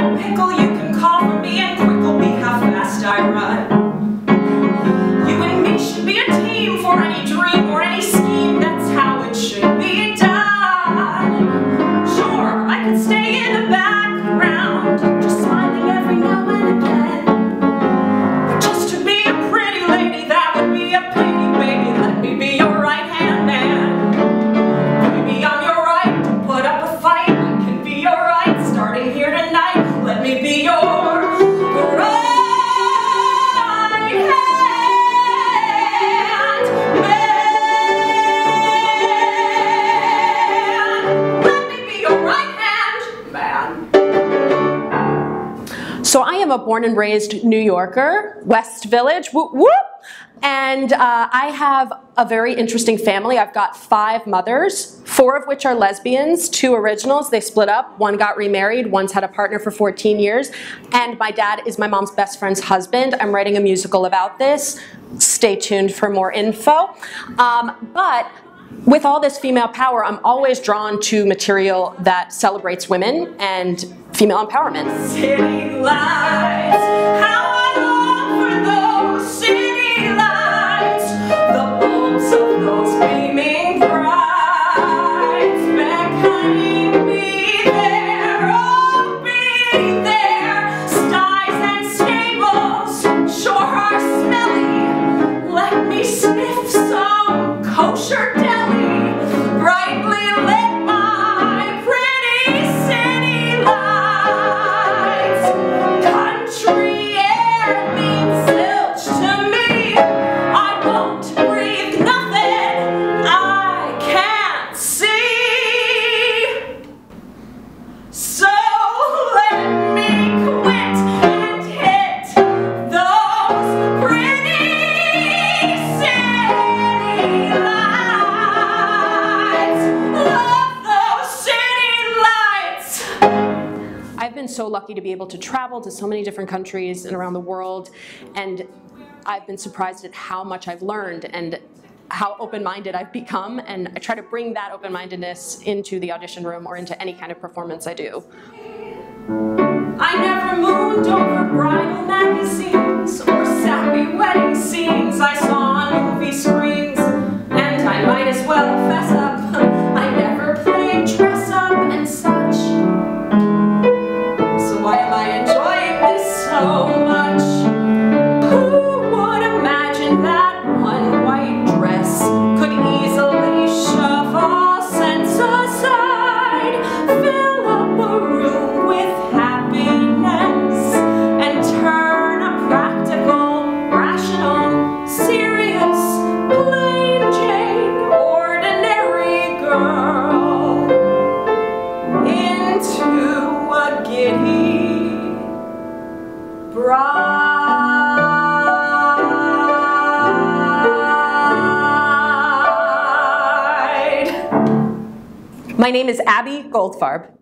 pickle, you So I am a born and raised New Yorker, West Village, whoop whoop. And uh, I have a very interesting family. I've got five mothers, four of which are lesbians, two originals. They split up. One got remarried, one's had a partner for 14 years. And my dad is my mom's best friend's husband. I'm writing a musical about this. Stay tuned for more info. Um, but with all this female power, I'm always drawn to material that celebrates women and female empowerment. So let me quit and hit those pretty city lights. Love those city lights. I've been so lucky to be able to travel to so many different countries and around the world, and I've been surprised at how much I've learned and how open-minded I've become, and I try to bring that open-mindedness into the audition room or into any kind of performance I do. I never mooned over bridal magazines or sappy wedding scenes I saw on movie screens. And I might as well fess up, I never played dress up and such. So why am I enjoying this so My name is Abby Goldfarb.